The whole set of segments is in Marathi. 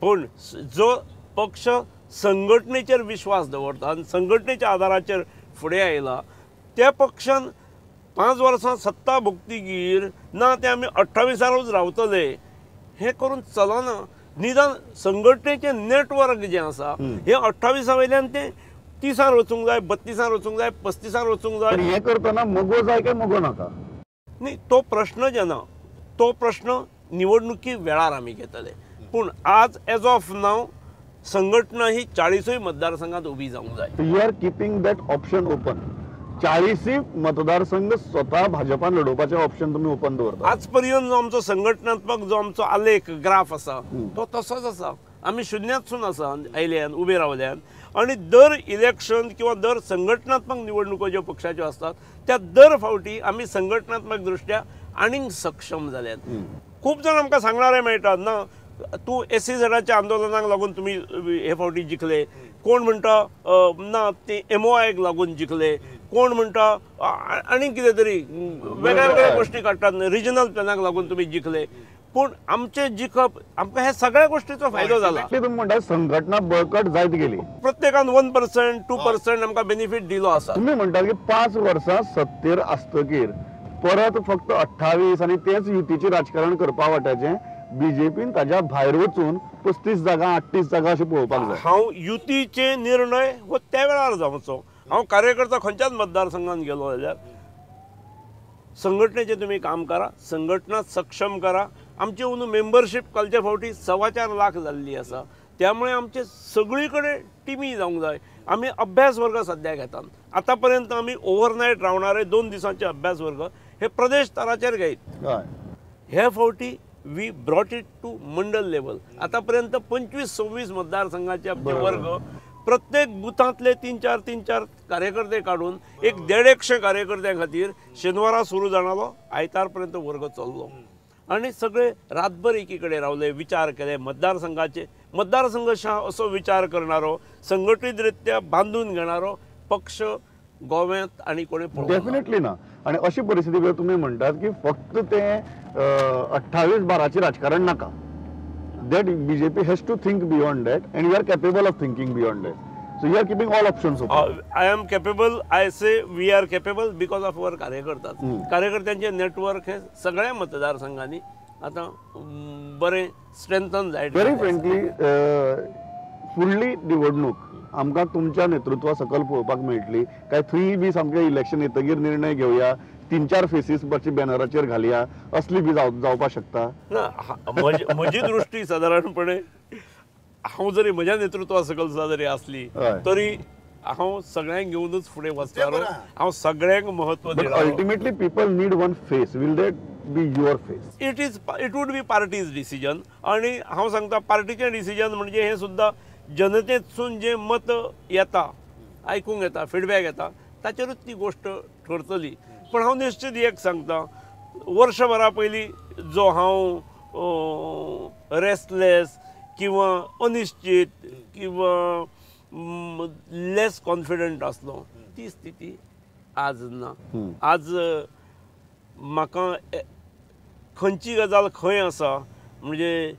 पूण जो पक्ष संघटनेचेर विश्वास दवरता आनी संघटनेच्या आदाराचेर फुडें आयला त्या पक्षान पांच वर्सां सत्ता भोगतीगीर ना ते आमी अठ्ठावीसारूच रावतले हें करून चलना. निदान संघटनेचें नेटवर्क जें आसा हें अठ्ठावीसा वयल्यान तें तिसार वचूंक जाय बत्तिसार वचूंक जाय पस्तिसार वचूंक जाय. हे करतना मगो जाय काय मगो नाका? न्ही तो प्रश्न जेन्ना तो प्रश्न निवडणुकी वेळार आमी घेतले. पूण आज एज ऑफ नाव संघटना ही चाळीसूय मतदारसंघात उबी जावंक जाय you are keeping that option open चाळीसय मतदारसंघ स्वतः भाजपान लढोवपाचे ऑप्शन तुम्ही ओपन दवरता आज पर्यंत जो आमचो संघटनात्मक जो आमचो आलेख ग्राफ आसा तो तसोच आसा आमी शुन्यातसून आसा आयल्यान उबे रावल्यान आणि दर इलेक्शन किंवा दर संघटनात्मक निवडणुको ज्यो पक्षाच्यो असतात त्या दर फावटी आमी संघटनात्मक दृश्ट्या आनीक सक्षम जाल्यात खूब जाण आमकां सांगणारे मेळटात ना तूं एस सी झेडाच्या आंदोलनाक लागून तुमी हे फावटी जिखले कोण म्हणटा ना ते एमओआयक लागून जिखले कोण म्हणटा आ- आनीक कितें तरी वेगळ्या वेगळ्या गोश्टी काडटात रिजनल प्लॅनाक लागून तुमी जिखले पूण आमचे जिखप आमकां हे सगळ्या गोश्टीचो फायदो जाला ते तुम्ही म्हणटा संघटना बळकट जायत गेली. प्रत्येकान वन पर्संट टू पर्संट आमकां बेनिफीट दिलो आसा तुम्ही म्हणटा की पाच वर्सां सत्तेर आसतकीर परत फक्त अठ्ठावीस आणि तेच युतीचे राजकारण करपा वाट्याचे बीजेपीन ताच्या भायर वचून पस्तीस जागा अठ्ठीस जागा अशें पळोवपाक जाय. हांव युतीचे निर्णय हो त्या वेळार जावचो हांव कार्यकर्ता खंयच्याच मतदारसंघात गेलो जाल्यार संघटनेचे तुम्ही काम करा संघटना सक्षम करा. आमची अंदू मेंबरशीप कालच्या फावटी सव्वा चार लाख जाल्ली आसा. त्यामुळे आमचे सगळी कडेन टिमी जावंक जाय. आमी अभ्यास वर्ग सद्या घेतात. आतां पर्यंत आमी ओव्हरनायट रावणारे दोन दिसांचे अभ्यास वर्ग हे प्रदेश स्तराचेर घेयत हय. ह्या फावटी we brought it to mandal level. आतापर्यंत पंचवीस सव्वीस मतदारसंघाचे आमचे. वर्ग प्रत्येक बुथांतले तीन चार तीन चार कार्यकर्ते काडून एक देड एकशे कार्यकर्त्यां खातीर शेनवारा सुरू जाणालो आयतार पर्यंत वर्ग चल्लो. आनी सगळे रातभर एकी कडेन रावले विचार केले मतदारसंघाचे मतदारसंघ शाह असो विचार करणारो संघटीत रित्या बांधून घेणारो पक्ष गोव्यात आनी कोणी. डेफिनेटली ना. आणि अशी परिस्थिती वेळ तुम्ही म्हणटात की फक्त ते अठ्ठावीस बाराचे राजकारण नाका. That BJP has to think beyond that and you are capable of thinking beyond that so you are keeping all options open I am capable I say we are capable because of our karyakarta. कार्यकर्त्यांचे नेटवर्क हे सगळ्या मतदारसंघांनी आता बरें स्ट्रेंथन जायत व्हेरी फ्रँकली फुडली निवडणूक. आमकां तुमच्या नेतृत्वा सकल पळोवपाक मेळटली. काय थंय बी सामके इलेक्शन येतगीर निर्णय घेवया तीन चार फेसीस मातशी बॅनराचेर घालया. असली बी जाव जावपाक शकता. हा- म्हजी दृश्टी सादारणपणे हांव जरी म्हज्या नेतृत्वा सकल सुद्दां जरी असली. तरी हांव सगळ्यांक घेवनूच फुडें वचतालो हांव सगळ्यांक म्हत्व ultimately people need one face will that be your face it is it would be party's decision आणि हांव सांगता पार्टीचें डिसिजन म्हणजे हें सुद्दां जनतेतसून जें मत येता आयकूंक येता फिडबॅक येता ताचेरूच ती गोश्ट ठरतली. पण हांव निश्चित एक सांगता वर्षभरा पयलीं जो हांव रेस्टलेस किंवा अनिश्चित किंवा लेस कॉन्फिडंट आसलो ती स्थिती आज ना. आज म्हाका खंयची गजाल खंय आसा म्हणजे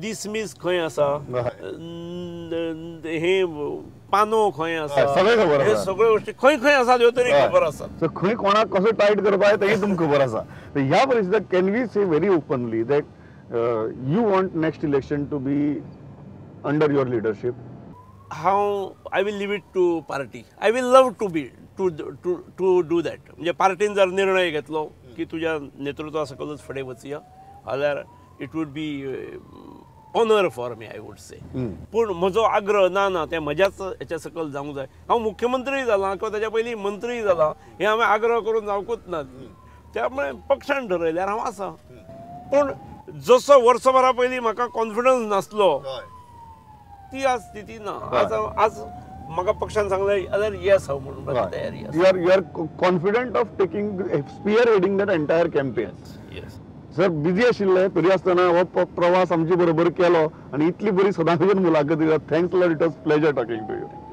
डिसमीस खंय आसा? हे पानो खंय आसा? हय, सगळें खबर हे. सगळ्यो गोश्टी खंय खंय आसा ह्यो तरी खबर आसा. सो खंय कोणाक कसो टायट करपा तेही तुमकां खबर आसा. ह्या परिस्थितीत can we say very openly that you want next election to be under your leadership हांव I will leave it to party I will love to be to to to do that म्हणजे पार्टीन जर निर्णय घेतलो की तुज्या नेतृत्वा सकलच फुडें वचया जाल्यार it would be honour for me I would say पूण म्हजो आग्रह ना ना तें म्हज्याच हेच्या सकल जावंक जाय. हांव मुख्यमंत्री जालां किंवा ताच्या पयलीं मंत्री जालां हें हांवें आग्रह करून जावंकूच ना. त्यामुळे पक्षान ठरयल्यार हांव आसा पूण जसो वर्सभरा पयलीं म्हाका कॉन्फिडन्स नासलो ती आज स्थिती ना. आज आज म्हाका पक्षान सांगलें जाल्यार येस हांव म्हणून. म्हाका तयारी you are you are confident of taking spearheading that entire campaign yes sir busy आशिल्ले तरी आसतना हो प्रवास आमचे बरोबर केलो आणि इतली बरी सदांच मुलाखत दिल्या thanks lot it was pleasure talking to you